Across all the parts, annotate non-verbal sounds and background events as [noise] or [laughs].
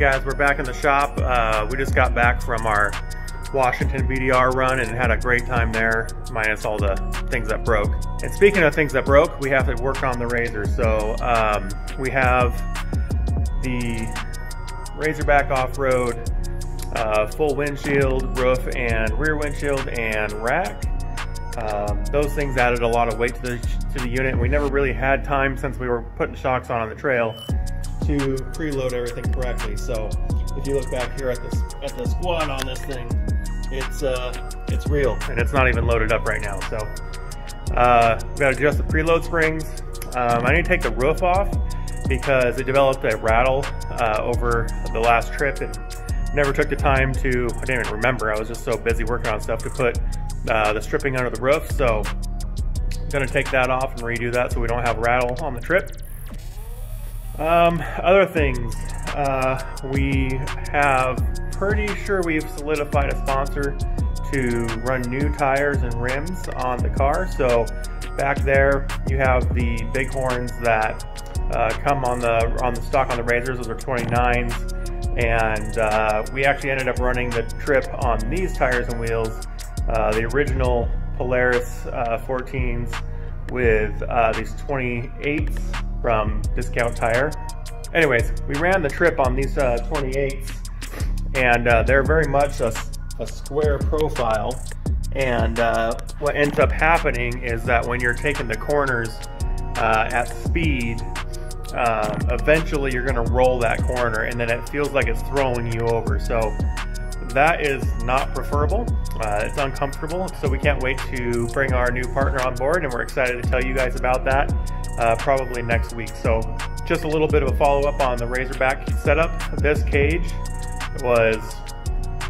right, guys, we're back in the shop. Uh, we just got back from our Washington BDR run and had a great time there, minus all the things that broke. And speaking of things that broke, we have to work on the RZR. So um, we have the Razorback Off-Road uh, full windshield, roof, and rear windshield, and rack. Um, those things added a lot of weight to the, to the unit. We never really had time since we were putting shocks on on the trail to preload everything correctly. So if you look back here at this at the squad on this thing, it's uh, it's real and it's not even loaded up right now. So uh, we got to adjust the preload springs. Um, I need to take the roof off because it developed a rattle uh, over the last trip and never took the time to, I didn't even remember, I was just so busy working on stuff to put uh, the stripping under the roof. So I'm gonna take that off and redo that so we don't have rattle on the trip. Um, other things, uh, we have pretty sure we've solidified a sponsor to run new tires and rims on the car. So back there you have the bighorns that uh, come on the on the stock on the RZRs. Those are 29s, and uh, we actually ended up running the trip on these tires and wheels, uh, the original Polaris 14s uh, with uh, these 28s from Discount Tire. Anyways, we ran the trip on these 28s, uh, and they're very much a, a square profile. And what ends up happening is that when you're taking the corners at speed, um, eventually you're going to roll that corner and then it feels like it's throwing you over. So that is not preferable. Uh, it's uncomfortable. So we can't wait to bring our new partner on board and we're excited to tell you guys about that uh, probably next week. So just a little bit of a follow up on the Razorback setup. This cage was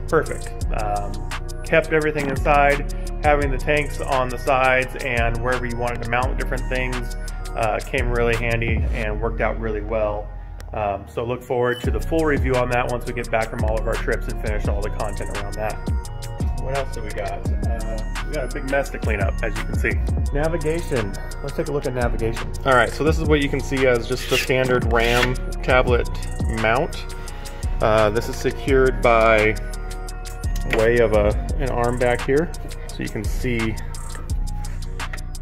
perfect. Um, kept everything inside, having the tanks on the sides and wherever you wanted to mount different things uh, came really handy and worked out really well. Um, so look forward to the full review on that once we get back from all of our trips and finish all the content around that. What else do we got? Uh, we got a big mess to clean up, as you can see. Navigation. Let's take a look at navigation. All right, so this is what you can see as just the standard RAM tablet mount. Uh, this is secured by way of a, an arm back here. So you can see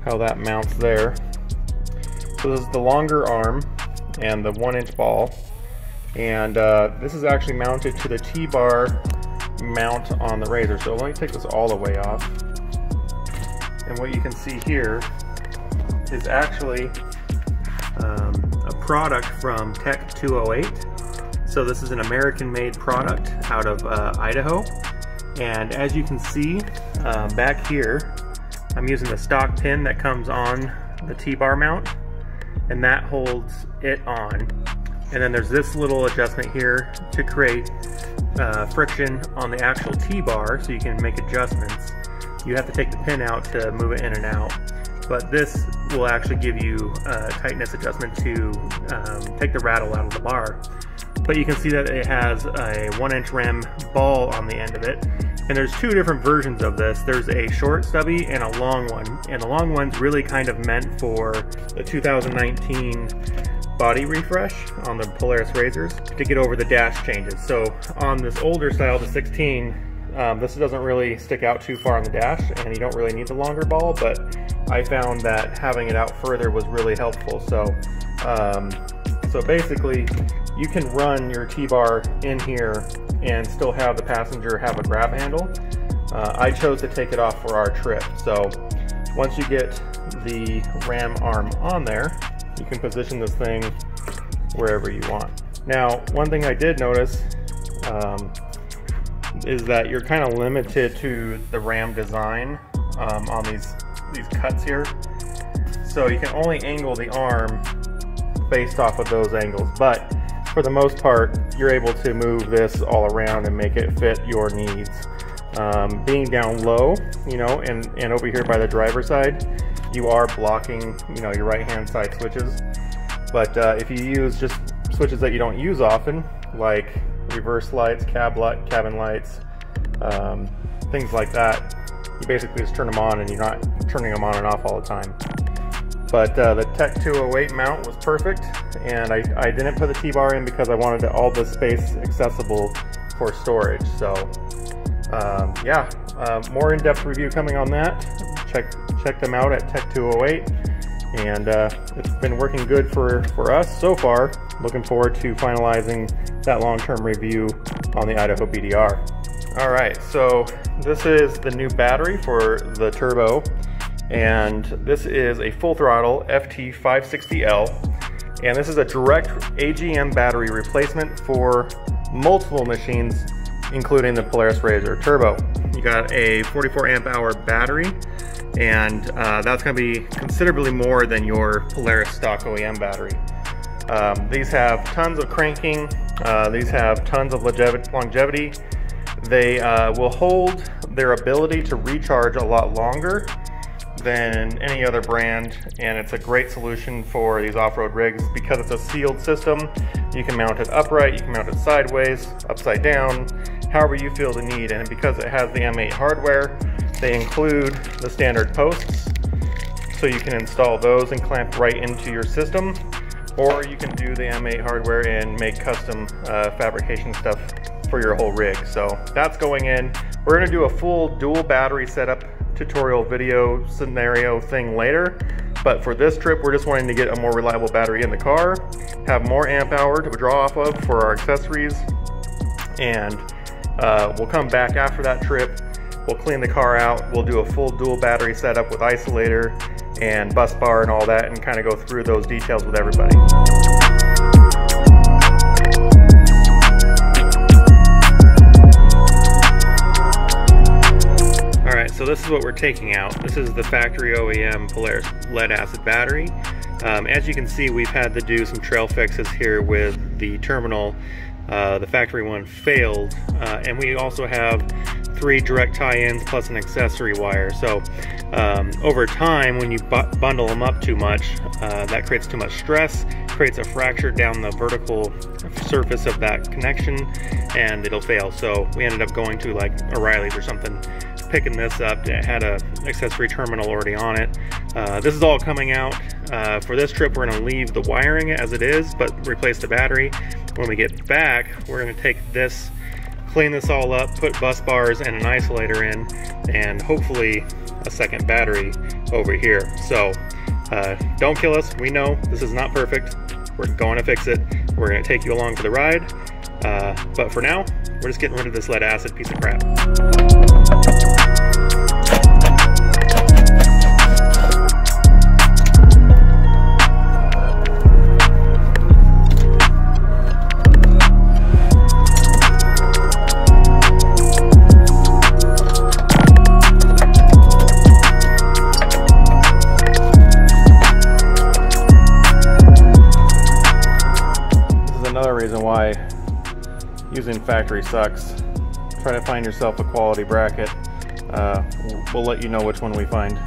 how that mounts there. So this is the longer arm and the one inch ball. And uh, this is actually mounted to the T-bar mount on the RZR. So let me take this all the way off. And what you can see here is actually um, a product from Tech 208. So this is an American made product out of uh, Idaho. And as you can see uh, back here, I'm using the stock pin that comes on the T-bar mount and that holds it on. And then there's this little adjustment here to create uh, friction on the actual T-bar so you can make adjustments. You have to take the pin out to move it in and out. But this will actually give you a tightness adjustment to um, take the rattle out of the bar. But you can see that it has a one inch RAM ball on the end of it and there's two different versions of this. There's a short stubby and a long one. And the long one's really kind of meant for the 2019 body refresh on the Polaris RZRs to get over the dash changes. So on this older style, the 16, um, this doesn't really stick out too far on the dash and you don't really need the longer ball, but I found that having it out further was really helpful. So, um, so basically you can run your T-bar in here and still have the passenger have a grab handle. Uh, I chose to take it off for our trip. So once you get the ram arm on there, you can position this thing wherever you want. Now, one thing I did notice um, is that you're kind of limited to the ram design um, on these, these cuts here. So you can only angle the arm based off of those angles. But for the most part, you're able to move this all around and make it fit your needs. Um, being down low, you know, and, and over here by the driver's side, you are blocking, you know, your right hand side switches. But uh, if you use just switches that you don't use often, like reverse lights, cab light, cabin lights, um, things like that, you basically just turn them on and you're not turning them on and off all the time. But uh, the Tech 208 mount was perfect, and I, I didn't put the T-bar in because I wanted all the space accessible for storage. So um, yeah, uh, more in-depth review coming on that. Check check them out at Tech 208, and uh, it's been working good for for us so far. Looking forward to finalizing that long-term review on the Idaho BDR. All right, so this is the new battery for the turbo, and this is a full throttle FT560L, and this is a direct AGM battery replacement for multiple machines, including the Polaris RZR Turbo. You got a 44 amp hour battery, and uh, that's going to be considerably more than your Polaris stock OEM battery. Um, these have tons of cranking, uh, these have tons of longevity. They uh, will hold their ability to recharge a lot longer than any other brand and it's a great solution for these off-road rigs because it's a sealed system you can mount it upright you can mount it sideways upside down however you feel the need and because it has the M8 hardware they include the standard posts so you can install those and clamp right into your system or you can do the M8 hardware and make custom uh, fabrication stuff for your whole rig so that's going in we're going to do a full dual battery setup tutorial video scenario thing later. But for this trip, we're just wanting to get a more reliable battery in the car, have more amp hour to draw off of for our accessories, and uh, we'll come back after that trip. We'll clean the car out. We'll do a full dual battery setup with isolator and bus bar and all that and kind of go through those details with everybody. All right, so this is what we're taking out. This is the factory OEM Polaris lead acid battery. Um, as you can see, we've had to do some trail fixes here with the terminal. Uh, the factory one failed, uh, and we also have three direct tie-ins plus an accessory wire. So um, over time, when you bu bundle them up too much, uh, that creates too much stress, creates a fracture down the vertical surface of that connection, and it'll fail. So we ended up going to like O'Reilly's or something picking this up. It had a accessory terminal already on it. Uh, this is all coming out. Uh, for this trip, we're gonna leave the wiring as it is, but replace the battery. When we get back, we're gonna take this, clean this all up, put bus bars and an isolator in, and hopefully a second battery over here. So uh, don't kill us. We know this is not perfect. We're going to fix it. We're going to take you along for the ride. Uh, but for now, we're just getting rid of this lead acid piece of crap. Using factory sucks. Try to find yourself a quality bracket. Uh, we'll let you know which one we find.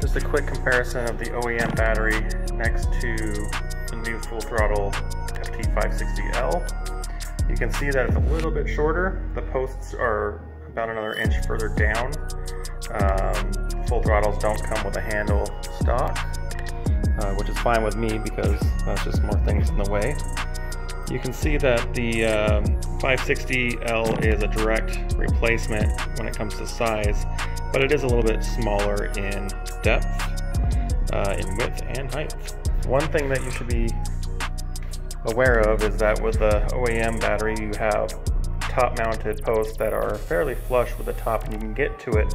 Just a quick comparison of the OEM battery next to the new full throttle FT560L. You can see that it's a little bit shorter. The posts are about another inch further down. Um, full throttles don't come with a handle stock uh, which is fine with me because that's just more things in the way. You can see that the um, 560L is a direct replacement when it comes to size, but it is a little bit smaller in depth, uh, in width, and height. One thing that you should be aware of is that with the OEM battery you have top mounted posts that are fairly flush with the top and you can get to it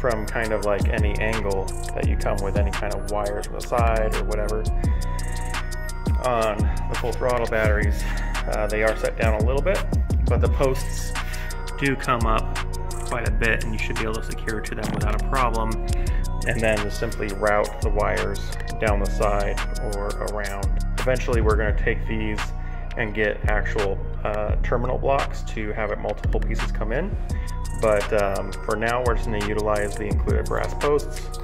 from kind of like any angle that you come with any kind of wires from the side or whatever. On the full throttle batteries, uh, they are set down a little bit, but the posts do come up quite a bit and you should be able to secure to them without a problem and then simply route the wires down the side or around. Eventually we're going to take these and get actual uh, terminal blocks to have it multiple pieces come in. But um, for now, we're just going to utilize the included brass posts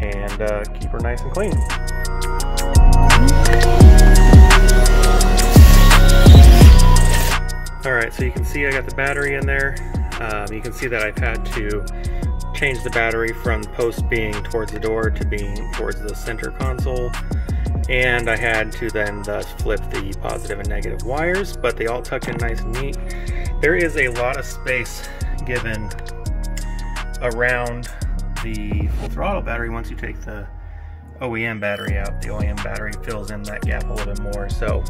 and uh, keep her nice and clean. Alright, so you can see I got the battery in there. Um, you can see that I've had to change the battery from post being towards the door to being towards the center console. And I had to then thus flip the positive and negative wires, but they all tucked in nice and neat. There is a lot of space given around the full throttle battery once you take the OEM battery out. The OEM battery fills in that gap a little bit more. So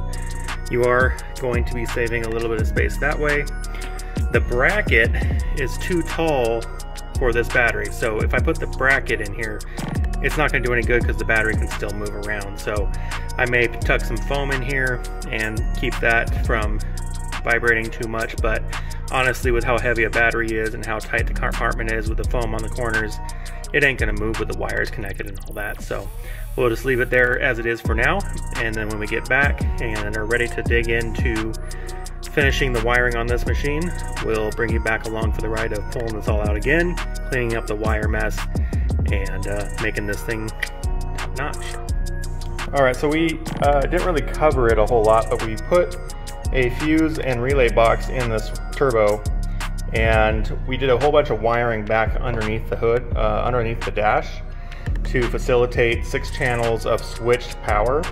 you are going to be saving a little bit of space that way. The bracket is too tall for this battery. So if I put the bracket in here, it's not gonna do any good because the battery can still move around. So I may tuck some foam in here and keep that from vibrating too much, but honestly with how heavy a battery is and how tight the compartment is with the foam on the corners, it ain't gonna move with the wires connected and all that. So we'll just leave it there as it is for now. And then when we get back and are ready to dig into finishing the wiring on this machine, we'll bring you back along for the ride of pulling this all out again, cleaning up the wire mess, and uh, making this thing top notch. All right, so we uh, didn't really cover it a whole lot, but we put a fuse and relay box in this turbo and we did a whole bunch of wiring back underneath the hood, uh, underneath the dash to facilitate six channels of switched power.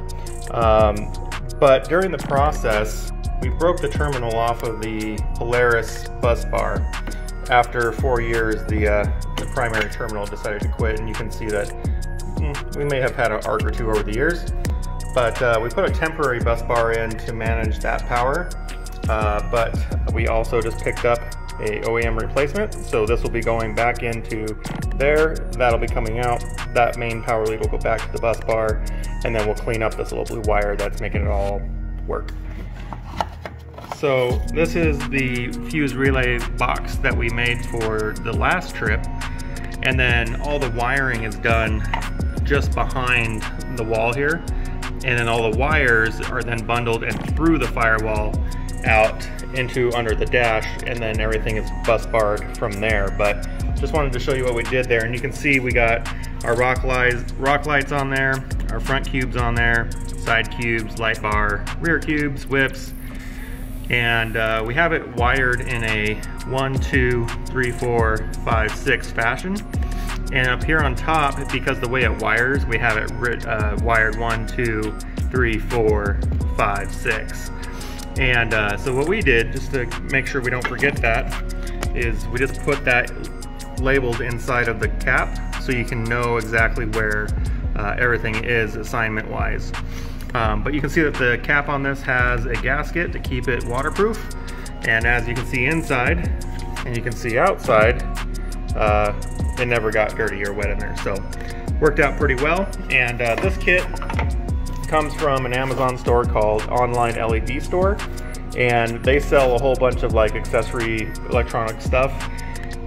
Um, but during the process, we broke the terminal off of the Polaris bus bar. After four years, the, uh, the primary terminal decided to quit, and you can see that mm, we may have had an arc or two over the years. But uh, we put a temporary bus bar in to manage that power. Uh, but we also just picked up a OEM replacement. So this will be going back into there. That'll be coming out. That main power lead will go back to the bus bar. And then we'll clean up this little blue wire that's making it all work. So this is the fuse relay box that we made for the last trip. And then all the wiring is done just behind the wall here. And then all the wires are then bundled and through the firewall out into under the dash and then everything is bus barred from there. But just wanted to show you what we did there. And you can see we got our rock lights, rock lights on there, our front cubes on there, side cubes, light bar, rear cubes, whips, and uh, we have it wired in a one, two, three, four, five, six fashion. And up here on top, because the way it wires, we have it uh, wired one, two, three, four, five, six. And uh, so what we did, just to make sure we don't forget that, is we just put that labeled inside of the cap so you can know exactly where uh, everything is assignment wise. Um, but you can see that the cap on this has a gasket to keep it waterproof. And as you can see inside, and you can see outside, uh, it never got dirty or wet in there. So worked out pretty well. And uh, this kit comes from an Amazon store called Online LED Store. And they sell a whole bunch of like accessory electronic stuff.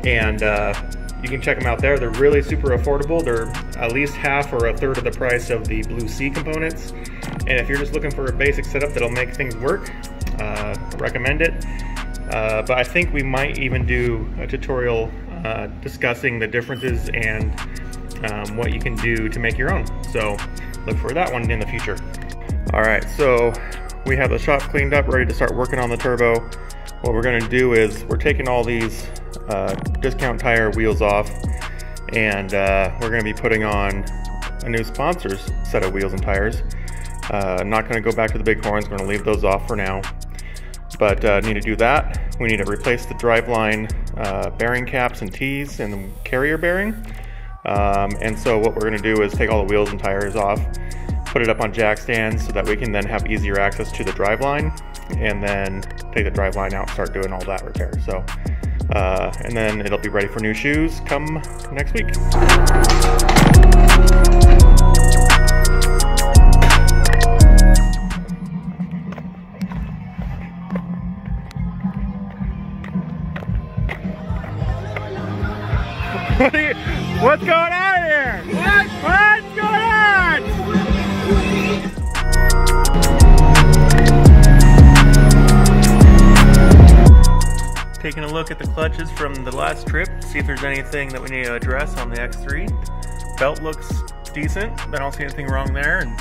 And uh, you can check them out there. They're really super affordable. They're at least half or a third of the price of the Blue Sea components. And if you're just looking for a basic setup that'll make things work, uh, recommend it. Uh, but I think we might even do a tutorial uh, discussing the differences and um, what you can do to make your own. So look for that one in the future. All right, so we have the shop cleaned up, ready to start working on the turbo. What we're gonna do is we're taking all these uh, discount tire wheels off and uh, we're gonna be putting on a new sponsor's set of wheels and tires. Uh, I'm not gonna go back to the Bighorns, gonna leave those off for now. But uh, need to do that. We need to replace the driveline uh, bearing caps and tees and the carrier bearing. Um, and so what we're gonna do is take all the wheels and tires off, put it up on jack stands so that we can then have easier access to the driveline and then take the driveline out and start doing all that repair. So, uh, and then it'll be ready for new shoes come next week. What's going on here? What? What's going on? Taking a look at the clutches from the last trip, see if there's anything that we need to address on the X3. Belt looks decent, but I don't see anything wrong there. And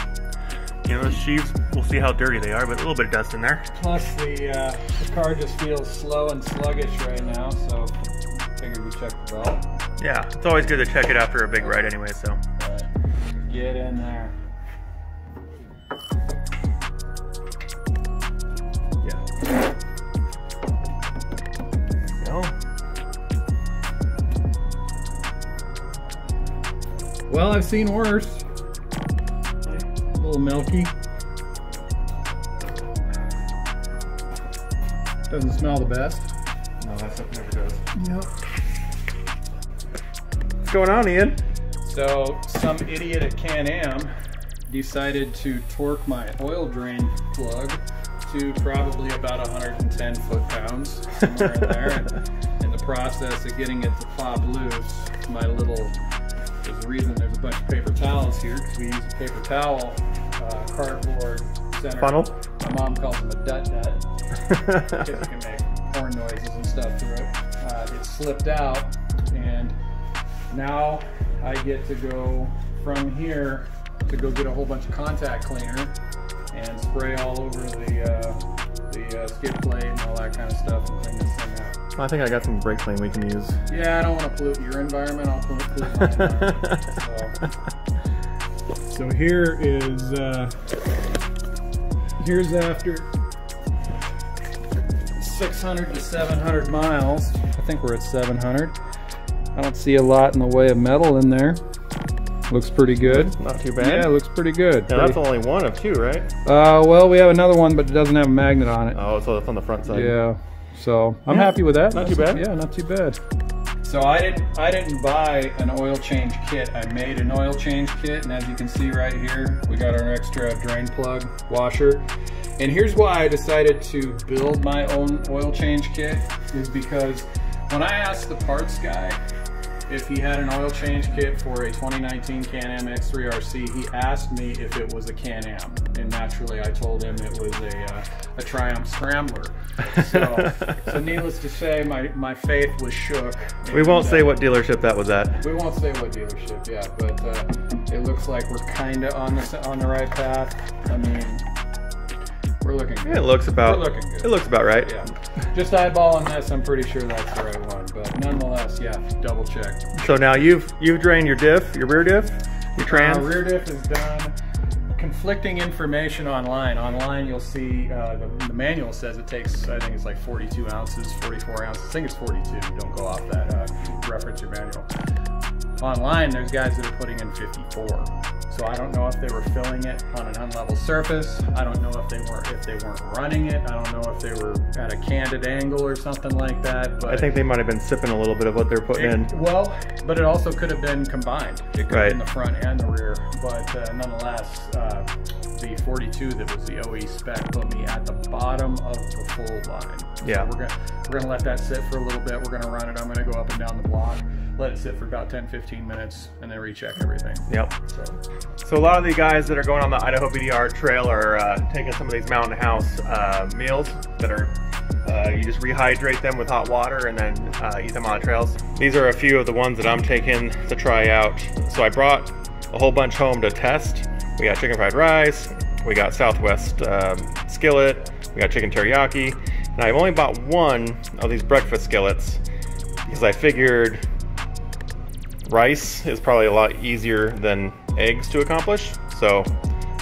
you know, the sheaves, we'll see how dirty they are, but a little bit of dust in there. Plus the, uh, the car just feels slow and sluggish right now, so figured we check the belt. Yeah, it's always good to check it after a big ride anyway, so. Get in there. Yeah. Go. Well, I've seen worse. A little milky. Doesn't smell the best. No, that stuff never does. Yep. What's going on, Ian? So, some idiot at Can-Am decided to torque my oil drain plug to probably about 110 foot-pounds, somewhere in there. And [laughs] in the process of getting it to pop loose, my little, there's a reason there's a bunch of paper towels here, because we use a paper towel, uh, cardboard center. Funnel? My mom calls them a dut-dut because you can make horn noises and stuff through it. Uh, it slipped out, and now I get to go from here to go get a whole bunch of contact cleaner and spray all over the uh, the uh, skid plate and all that kind of stuff and clean this thing out. I think I got some brake clean we can use. Yeah, I don't want to pollute your environment. I'll pollute, pollute my environment. [laughs] So. so here is uh, here's after 600 to 700 miles. I think we're at 700. I don't see a lot in the way of metal in there. Looks pretty good. Not too bad. Yeah, it looks pretty good. Now Pretty- that's only one of two, right? uh, well, we have another one, but it doesn't have a magnet on it. Oh, so that's on the front side. Yeah. So I'm Yeah, happy with that. not too bad. Yeah, not too bad. So I didn't I didn't buy an oil change kit. I made an oil change kit, and as you can see right here, we got our extra drain plug washer. And here's why I decided to build my own oil change kit is because when I asked the parts guy if he had an oil change kit for a 2019 Can-Am X3 RC, he asked me if it was a Can-Am, and naturally I told him it was a, uh, a Triumph Scrambler. So, [laughs] so needless to say, my, my faith was shook. We won't say uh, what dealership that was at. we won't say what dealership yeah, but uh, it looks like we're kind of on the on the right path. I mean, we're looking good. It looks about. We're looking good. It looks about right. Yeah, just eyeballing this, I'm pretty sure that's the right one. But nonetheless, yeah, double check. So now you've you've drained your diff, your rear diff, your trans. Uh, rear diff is done. Conflicting information online. Online, you'll see uh, the, the manual says it takes, I think it's like 42 ounces, 44 ounces. I think it's 42. Don't go off that. Uh, reference your manual. Online, there's guys that are putting in 54. So I don't know if they were filling it on an unlevel surface. I don't know if they weren't if they weren't running it. I don't know if they were at a canted angle or something like that. But I think they might have been sipping a little bit of what they're putting in. Well, but it also could have been combined. It could Right. have been the front and the rear. But uh, nonetheless, uh, the 42 that was the OE spec put me at the bottom of the full line. Yeah. So we're gonna we're gonna let that sit for a little bit. We're gonna run it. I'm gonna go up and down the block, let it sit for about 10, 15 minutes, and then recheck everything. Yep. So So a lot of the guys that are going on the Idaho BDR trail are uh, taking some of these Mountain House uh, meals that are uh, you just rehydrate them with hot water and then uh, eat them on the trails. These are a few of the ones that I'm taking to try out. So I brought a whole bunch home to test. We got chicken fried rice, we got Southwest um, skillet, we got chicken teriyaki, and I've only bought one of these breakfast skillets because I figured rice is probably a lot easier than eggs to accomplish. So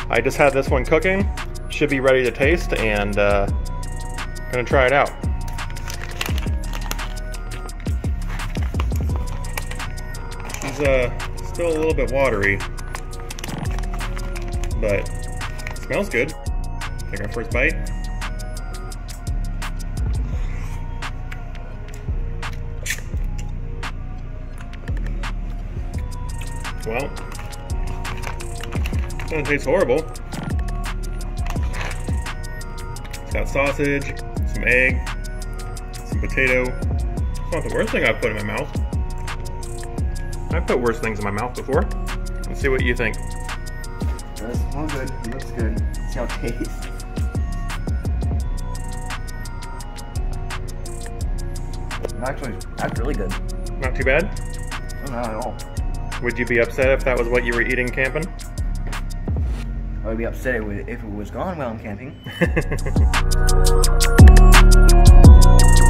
I just had this one cooking. Should be ready to taste and uh, gonna try it out. It's uh, still a little bit watery, but smells good. Take our first bite. Well, doesn't taste horrible. It's got sausage, some egg, some potato. It's not the worst thing I've put in my mouth. I've put worse things in my mouth before. Let's see what you think. Does smell good. It looks good. See how it tastes. [laughs] Actually, that's really good. Not too bad? Not at all. Would you be upset if that was what you were eating camping? I would be upset if it was gone while I'm camping. [laughs]